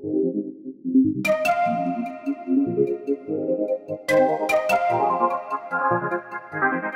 Thank you.